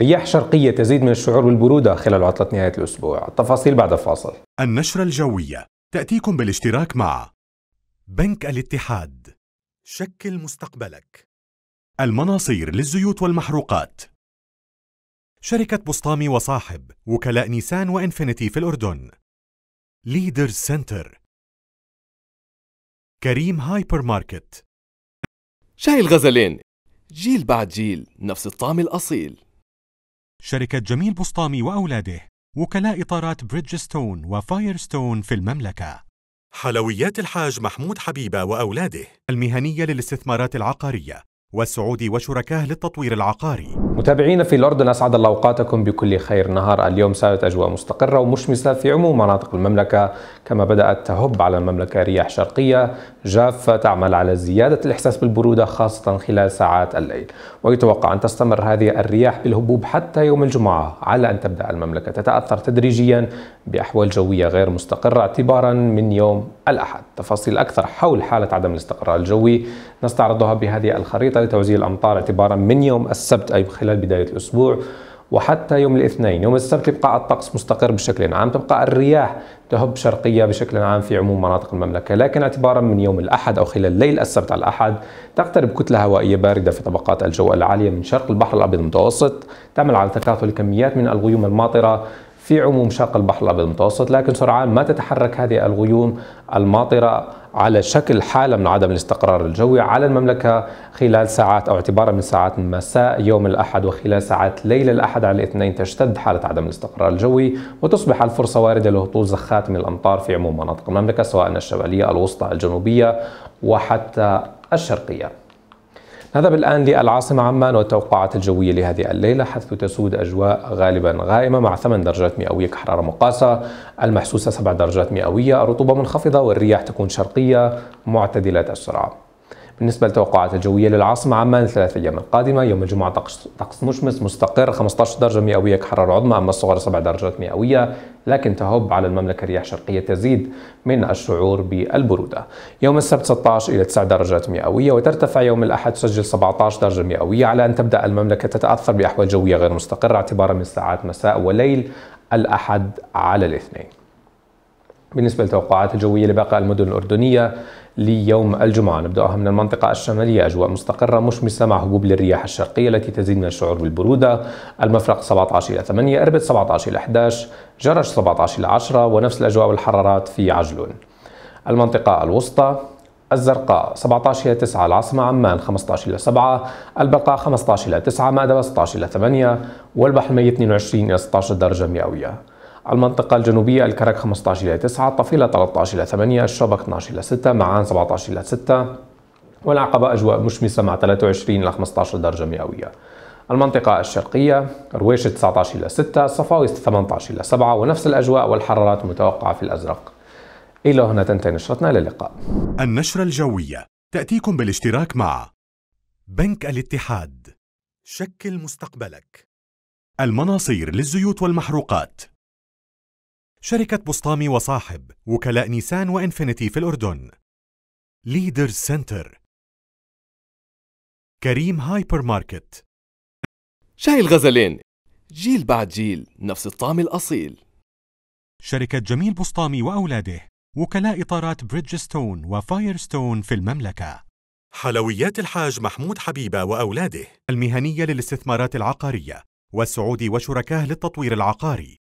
رياح شرقية تزيد من الشعور بالبرودة خلال عطلة نهاية الأسبوع. التفاصيل بعد الفاصل. النشرة الجوية. تأتيكم بالاشتراك مع بنك الاتحاد. شكل مستقبلك. المناصير للزيوت والمحروقات. شركة بسطامي وصاحب وكلاء نيسان وإنفينيتي في الأردن. Leaders Center. كريم هايبر ماركت. شاي الغزلين جيل بعد جيل نفس الطعم الأصيل. شركة جميل بسطامي وأولاده وكلاء إطارات بريدجستون وفايرستون في المملكة. حلويات الحاج محمود حبيبة وأولاده. المهنية للاستثمارات العقارية والسعودي وشركاه للتطوير العقاري. متابعينا في الأردن أسعد الله أوقاتكم بكل خير. نهار اليوم سادت أجواء مستقرة ومشمسة في عموم مناطق المملكة. كما بدأت تهب على المملكة رياح شرقية جافة تعمل على زيادة الإحساس بالبرودة خاصة خلال ساعات الليل. ويتوقع أن تستمر هذه الرياح بالهبوب حتى يوم الجمعة على أن تبدأ المملكة تتأثر تدريجيا بأحوال جوية غير مستقرة اعتبارا من يوم الأحد. تفاصيل أكثر حول حالة عدم الاستقرار الجوي نستعرضها بهذه الخريطة لتوزيع الأمطار اعتبارا من يوم السبت أي خلال بداية الأسبوع وحتى يوم الاثنين يوم السبت يبقى الطقس مستقر بشكل عام تبقى الرياح تهب شرقية بشكل عام في عموم مناطق المملكة لكن اعتبارا من يوم الأحد أو خلال ليل السبت على الأحد تقترب كتلة هوائية باردة في طبقات الجو العالية من شرق البحر الأبيض المتوسط تعمل على تكاثل كميات من الغيوم الماطرة في عموم شرق البحر الأبيض المتوسط لكن سرعان ما تتحرك هذه الغيوم الماطرة على شكل حالة من عدم الاستقرار الجوي على المملكة خلال ساعات أو اعتبارا من ساعات مساء يوم الأحد وخلال ساعات ليل الأحد على الاثنين تشتد حالة عدم الاستقرار الجوي وتصبح الفرصة واردة لهطول زخات من الأمطار في عموم مناطق المملكة سواء الشمالية الوسطى الجنوبية وحتى الشرقية. نذهب الآن للعاصمة عمان والتوقعات الجوية لهذه الليلة حيث تسود أجواء غالبا غائمة مع 8 درجات مئوية كحرارة مقاسة. المحسوسة 7 درجات مئوية الرطوبة منخفضة والرياح تكون شرقية معتدلة السرعة بالنسبة للتوقعات الجوية للعاصمة عمان الثلاث أيام القادمة يوم الجمعة طقس مشمس مستقر 15 درجة مئوية كحرارة عظمى أما الصغرى 7 درجات مئوية لكن تهب على المملكة رياح شرقية تزيد من الشعور بالبرودة. يوم السبت 16 إلى 9 درجات مئوية وترتفع يوم الأحد تسجل 17 درجة مئوية على أن تبدأ المملكة تتأثر بأحوال جوية غير مستقرة اعتبارا من ساعات مساء وليل الأحد على الاثنين. بالنسبة للتوقعات الجوية لباقي المدن الأردنية ليوم الجمعة. نبدأها من المنطقة الشمالية. أجواء مستقرة مشمسة مع هبوب للرياح الشرقية التي تزيد من الشعور بالبرودة. المفرق 17 إلى 8 إربد 17 إلى 11 جرش 17 إلى 10 ونفس الأجواء والحرارات في عجلون. المنطقة الوسطى الزرقاء 17 إلى 9 العاصمة عمان 15 إلى 7 البقاء 15 إلى 9 مأدبة 16 إلى 8 والبحر الميت 22 إلى 16 درجة مئوية. المنطقة الجنوبية الكرك 15 إلى 9 الطفيلة 13 إلى 8 الشوبك 12 إلى 6 معان 17 إلى 6 والعقبة أجواء مشمسة مع 23 إلى 15 درجة مئوية. المنطقة الشرقية رويشد 19 إلى 6 صفاوي 18 إلى 7 ونفس الأجواء والحرارات متوقعة في الأزرق. إلى هنا تنتهي نشرتنا للقاء النشرة الجوية. تأتيكم بالاشتراك مع بنك الاتحاد. شكل مستقبلك. المناصير للزيوت والمحروقات. شركة بسطامي وصاحب وكلاء نيسان وإنفينيتي في الأردن. Leaders Center كريم هايبر ماركت شاي الغزالين. جيل بعد جيل نفس الطعم الأصيل. شركة جميل بسطامي وأولاده وكلاء إطارات بريدجستون وفايرستون في المملكة. حلويات الحاج محمود حبيبة وأولاده. المهنية للاستثمارات العقارية والسعودي وشركاه للتطوير العقاري.